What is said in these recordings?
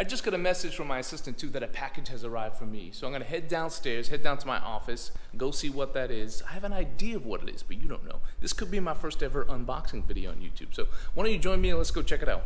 I just got a message from my assistant too that a package has arrived for me. So I'm gonna head downstairs, head down to my office, go see what that is. I have an idea of what it is, but you don't know. This could be my first ever unboxing video on YouTube. So why don't you join me and let's go check it out.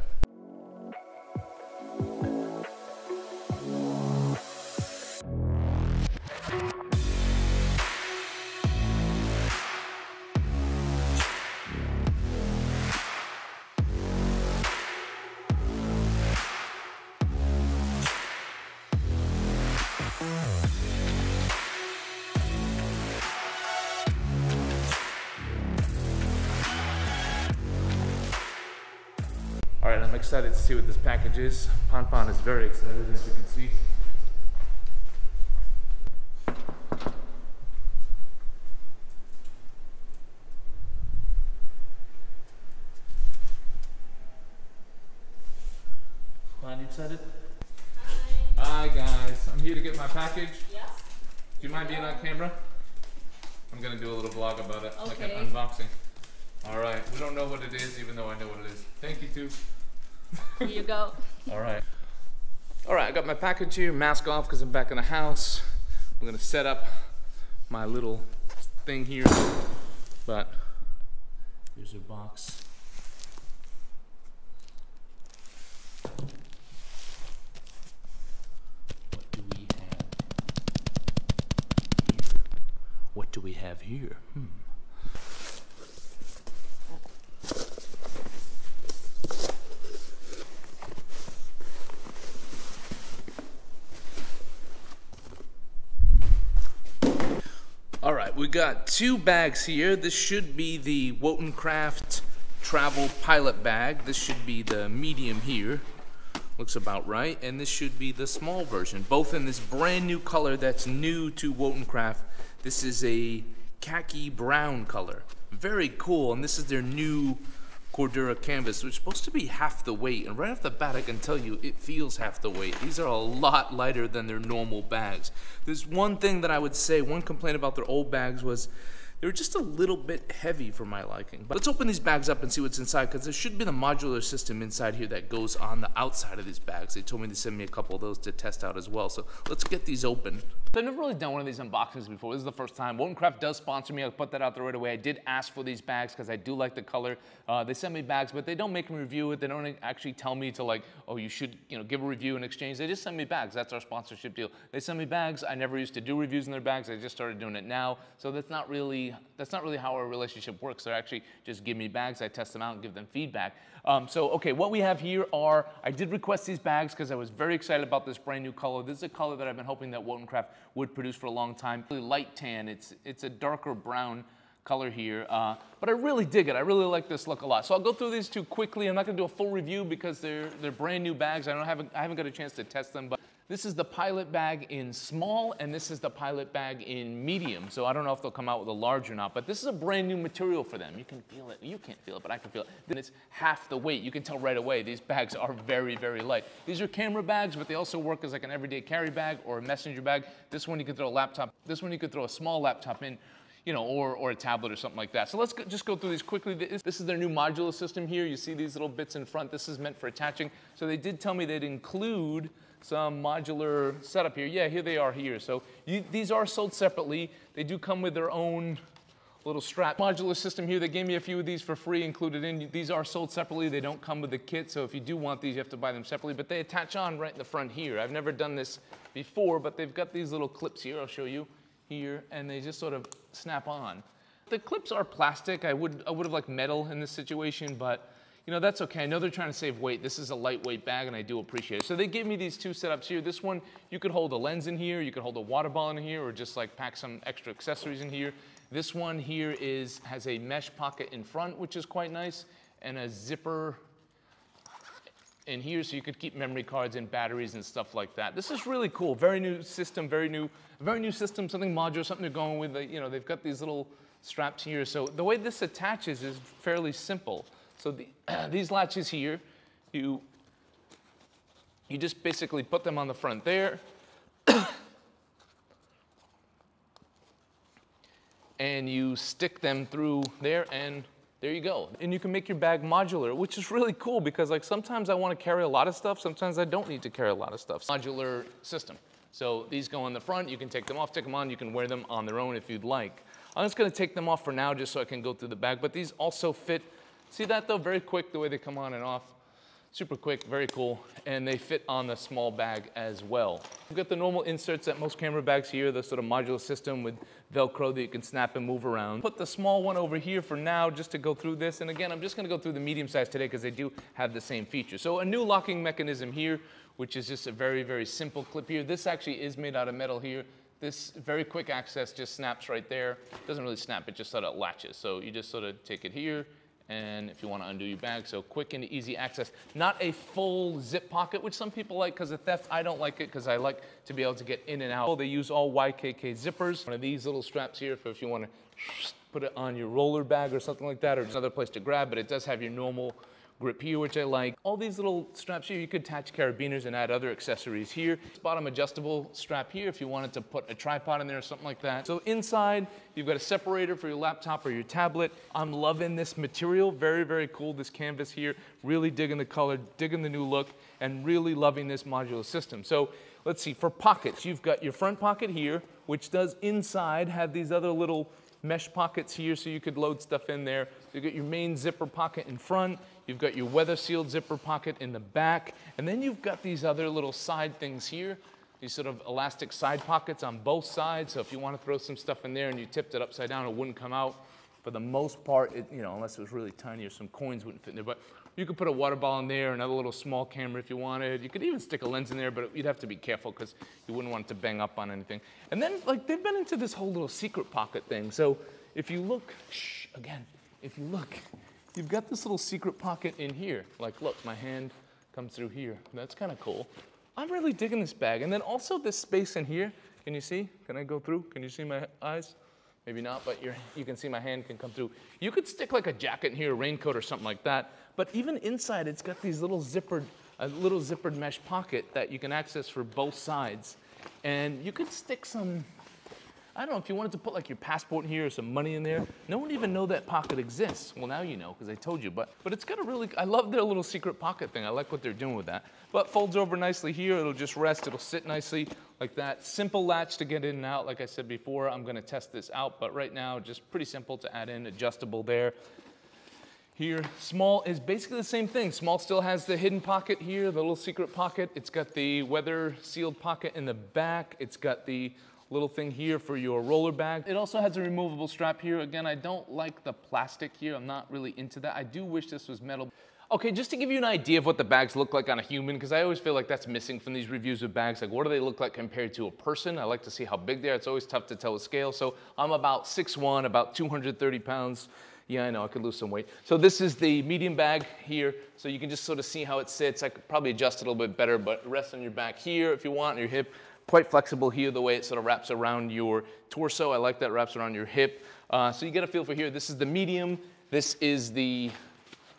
Right, I'm excited to see what this package is. Pon Pon is very excited, as you can see. Pon, you excited? Hi guys, I'm here to get my package. Yes. Do you mind being on camera? I'm gonna do a little vlog about it, like an Okay. unboxing. All right, we don't know what it is, even though I know what it is. Thank you too. Here you go. All right. All right, I got my package here, mask off because I'm back in the house. I'm gonna set up my little thing here. But here's your box. What do we have here? What do we have here? Hmm. All right, we got two bags here. This should be the Wotancraft travel pilot bag. This should be the medium here. Looks about right. And this should be the small version, both in this brand new color that's new to Wotancraft. This is a khaki brown color. Very cool. And this is their new Cordura canvas, which is supposed to be half the weight. And right off the bat, I can tell you it feels half the weight. These are a lot lighter than their normal bags. There's one thing that I would say, one complaint about their old bags was they were just a little bit heavy for my liking. But let's open these bags up and see what's inside, because there should be the modular system inside here that goes on the outside of these bags. They told me to send me a couple of those to test out as well. So let's get these open. I've never really done one of these unboxings before. This is the first time. Wotancraft does sponsor me. I'll put that out there right away. I did ask for these bags because I do like the color. Uh, they send me bags, but they don't make me review it. They don't actually tell me to like, oh, you should, you know, give a review in exchange. They just send me bags. That's our sponsorship deal. They send me bags. I never used to do reviews in their bags. I just started doing it now. So that's not really, that's not really how our relationship works. They actually just give me bags. I test them out and give them feedback. Um, so, okay, what we have here are, I did request these bags because I was very excited about this brand new color. This is a color that I've been hoping that Wotancraft would produce for a long time. Really light tan, it's, it's a darker brown color here, uh, but I really dig it. I really like this look a lot. So I'll go through these two quickly. I'm not gonna do a full review because they're, they're brand new bags. I, don't have I haven't got a chance to test them, but this is the pilot bag in small, and this is the pilot bag in medium. So I don't know if they'll come out with a large or not, but this is a brand new material for them. You can feel it. You can't feel it, but I can feel it. Then it's half the weight. You can tell right away. These bags are very, very light. These are camera bags, but they also work as like an everyday carry bag or a messenger bag. This one you can throw a laptop. This one you could throw a small laptop in you know, or, or a tablet or something like that. So let's go, just go through these quickly. This, this is their new modular system here. You see these little bits in front. This is meant for attaching. So they did tell me they'd include some modular setup here. Yeah, here they are here. So you, these are sold separately. They do come with their own little strap modular system here. They gave me a few of these for free included in. These are sold separately. They don't come with the kit. So if you do want these, you have to buy them separately. But they attach on right in the front here. I've never done this before, but they've got these little clips here. I'll show you here, and they just sort of snap on. The clips are plastic. I would, I would have liked metal in this situation, but you know, that's okay. I know they're trying to save weight. This is a lightweight bag, and I do appreciate it. So they gave me these two setups here. This one, you could hold a lens in here, you could hold a water bottle in here, or just like pack some extra accessories in here. This one here is, has a mesh pocket in front, which is quite nice, and a zipper in here so you could keep memory cards and batteries and stuff like that. This is really cool. Very new system, very new, very new system, something modular, something they're going with. You know, they've got these little straps here. So the way this attaches is fairly simple. So the, these latches here, you, you just basically put them on the front there. and you stick them through there and there you go. And you can make your bag modular, which is really cool because like sometimes I want to carry a lot of stuff, sometimes I don't need to carry a lot of stuff. Modular system. So these go on the front, you can take them off, take them on, you can wear them on their own if you'd like. I'm just gonna take them off for now just so I can go through the bag, but these also fit, see that though, very quick the way they come on and off. Super quick, very cool, and they fit on the small bag as well. We've got the normal inserts that most camera bags here, the sort of modular system with Velcro that you can snap and move around. Put the small one over here for now just to go through this, and again, I'm just gonna go through the medium size today because they do have the same feature. So a new locking mechanism here, which is just a very, very simple clip here. This actually is made out of metal here. This very quick access just snaps right there. Doesn't really snap, it just sort of latches. So you just sort of take it here, and if you want to undo your bag. So quick and easy access. Not a full zip pocket, which some people like because of theft. I don't like it because I like to be able to get in and out. They use all YKK zippers. One of these little straps here for if you want to put it on your roller bag or something like that, or another place to grab, but it does have your normal grip here, which I like. All these little straps here, you could attach carabiners and add other accessories here. Bottom adjustable strap here if you wanted to put a tripod in there or something like that. So inside, you've got a separator for your laptop or your tablet. I'm loving this material, very, very cool, this canvas here. Really digging the color, digging the new look, and really loving this modular system. So let's see, for pockets, you've got your front pocket here, which does inside have these other little mesh pockets here so you could load stuff in there. You've got your main zipper pocket in front. You've got your weather sealed zipper pocket in the back. And then you've got these other little side things here, these sort of elastic side pockets on both sides. So if you want to throw some stuff in there and you tipped it upside down, it wouldn't come out. For the most part, it, you know, unless it was really tiny or some coins wouldn't fit in there. But you could put a water bottle in there, another little small camera if you wanted. You could even stick a lens in there, but you'd have to be careful because you wouldn't want it to bang up on anything. And then, like, they've been into this whole little secret pocket thing. So if you look, shh, again, if you look, you've got this little secret pocket in here. Like, look, my hand comes through here. That's kind of cool. I'm really digging this bag. And then also this space in here. Can you see? Can I go through? Can you see my eyes? Maybe not, but you can see my hand can come through. You could stick like a jacket in here, a raincoat or something like that. But even inside, it's got these little zippered, a little zippered mesh pocket that you can access for both sides. And you could stick some, I don't know, if you wanted to put like your passport in here or some money in there, no one even know that pocket exists. Well, now you know, because I told you, but, but it's got a really, I love their little secret pocket thing. I like what they're doing with that. But folds over nicely here, it'll just rest, it'll sit nicely like that. Simple latch to get in and out, like I said before, I'm gonna test this out, but right now, just pretty simple to add in, adjustable there. Here, small is basically the same thing. Small still has the hidden pocket here, the little secret pocket. It's got the weather sealed pocket in the back. It's got the little thing here for your roller bag. It also has a removable strap here. Again, I don't like the plastic here. I'm not really into that. I do wish this was metal. Okay, just to give you an idea of what the bags look like on a human, because I always feel like that's missing from these reviews of bags. Like, what do they look like compared to a person? I like to see how big they are. It's always tough to tell with scale. So I'm about 6'1", about 230 pounds. Yeah, I know, I could lose some weight. So this is the medium bag here. So you can just sort of see how it sits. I could probably adjust it a little bit better, but rest on your back here if you want, your hip quite flexible here, the way it sort of wraps around your torso. I like that wraps around your hip. Uh, so you get a feel for here. This is the medium. This is the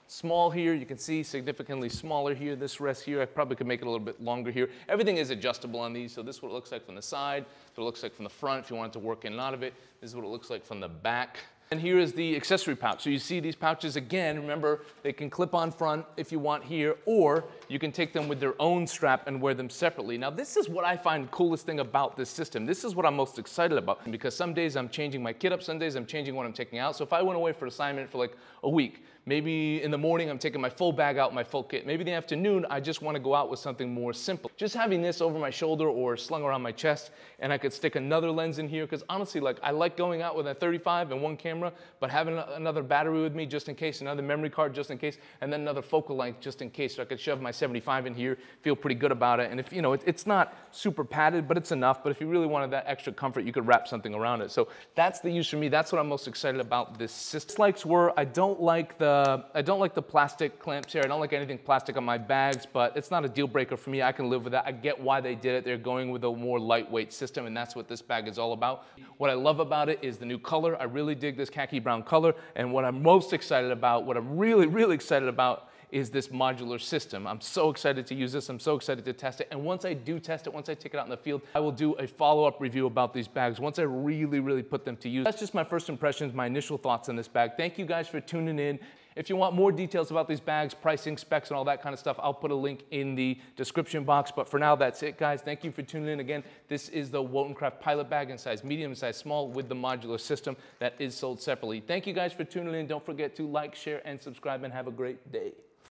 small here. You can see significantly smaller here. This rest here, I probably could make it a little bit longer here. Everything is adjustable on these. So this is what it looks like from the side. So it looks like from the front if you wanted to work in and out of it. This is what it looks like from the back. And here is the accessory pouch. So you see these pouches again, remember they can clip on front if you want here, or you can take them with their own strap and wear them separately. Now this is what I find coolest thing about this system. This is what I'm most excited about because some days I'm changing my kit up, some days I'm changing what I'm taking out. So if I went away for assignment for like a week, maybe in the morning I'm taking my full bag out, my full kit. Maybe in the afternoon I just want to go out with something more simple. Just having this over my shoulder or slung around my chest and I could stick another lens in here because honestly like I like going out with a 35 and one camera camera, but having another battery with me just in case, another memory card just in case, and then another focal length just in case. So I could shove my 75 in here, feel pretty good about it. And if, you know, it, it's not super padded, but it's enough. But if you really wanted that extra comfort, you could wrap something around it. So that's the use for me. That's what I'm most excited about this system. Dislikes were, I don't like the, Uh, I don't like the plastic clamps here. I don't like anything plastic on my bags, but it's not a deal breaker for me. I can live with that. I get why they did it. They're going with a more lightweight system, and that's what this bag is all about. What I love about it is the new color. I really dig this khaki brown color. And what I'm most excited about, what I'm really, really excited about is this modular system. I'm so excited to use this. I'm so excited to test it. And once I do test it, once I take it out in the field, I will do a follow-up review about these bags once I really, really put them to use. That's just my first impressions, my initial thoughts on this bag. Thank you guys for tuning in. If you want more details about these bags, pricing, specs, and all that kind of stuff, I'll put a link in the description box. But for now, that's it, guys. Thank you for tuning in again. This is the Wotancraft Pilot Bag in size medium, size small, with the modular system that is sold separately. Thank you guys for tuning in. Don't forget to like, share, and subscribe, and have a great day.